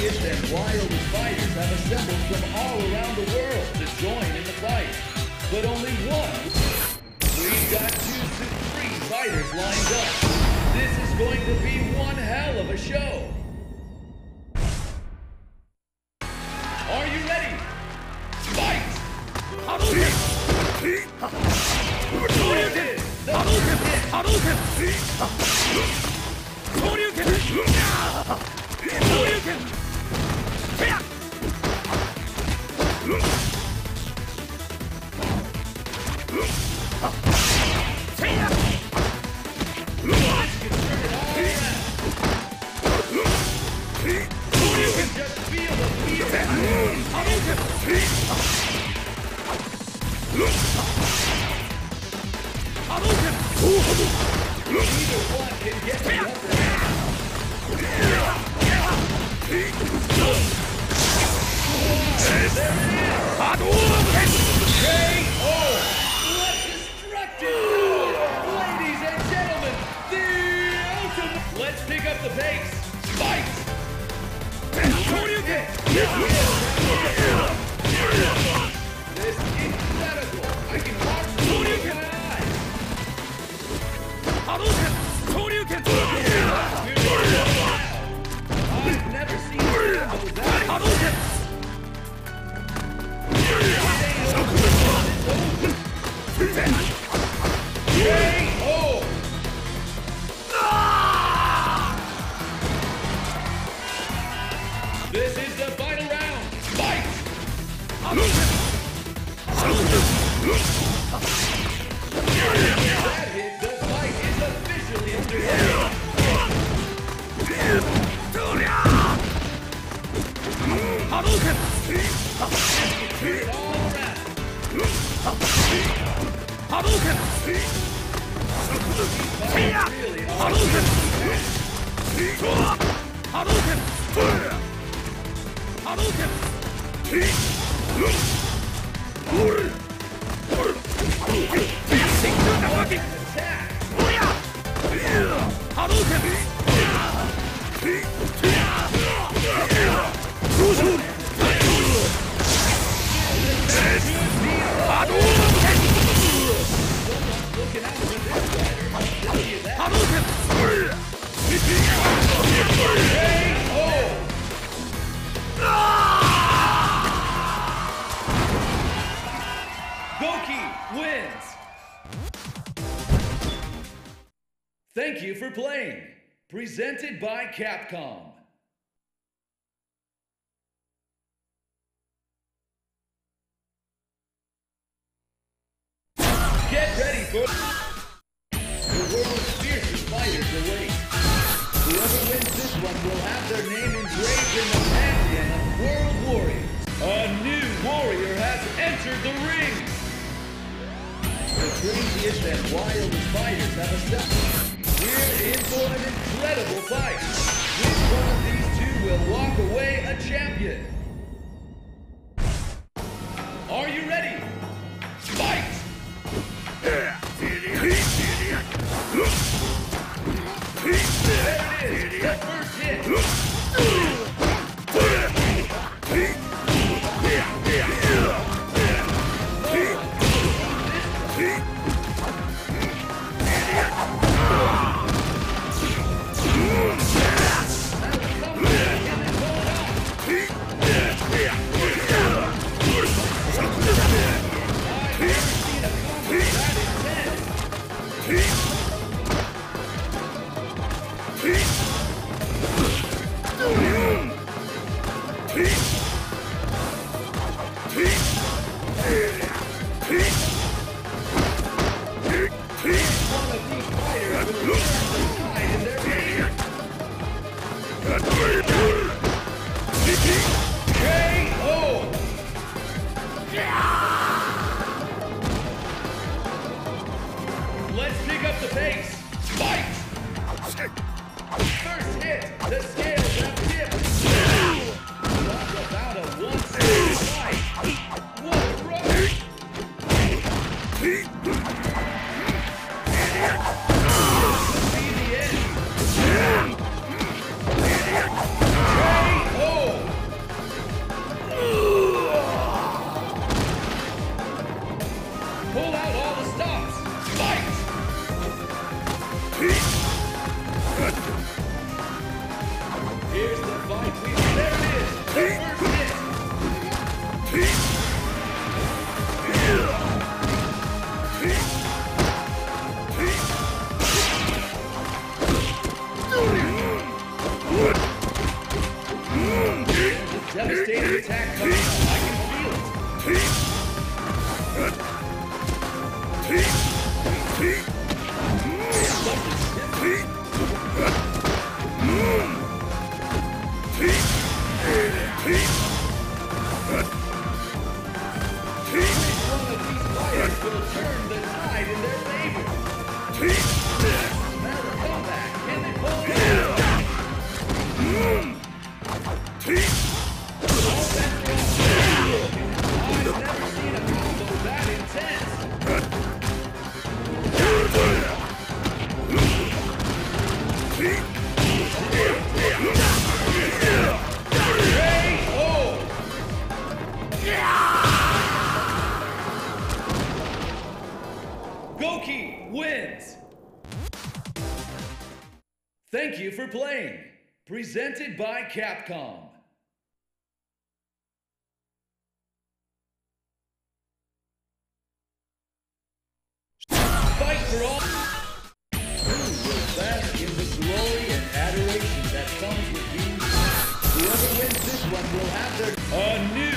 craziest and wildest fighters have assembled from all around the world to join in the fight. But only one. We've got two to three fighters lined up. This is going to be one hell of a show. Are you ready? Fight! Hadouken! Hadouken! The Yes! Hadouken! Thank you for playing. Presented by Capcom. Get ready for the world's fiercest fighters await. Whoever wins this one will have their name engraved in the pantheon of World Warriors. A new warrior has entered the ring. The craziest and wildest fighters have for an incredible fight. Which one of these two will walk away a champion? Let's pick up the pace. Fight! First hit, the scales Turn Gouki wins! Thank you for playing! Presented by Capcom. Fight for all! comes with you. Whoever wins this one will have their... A new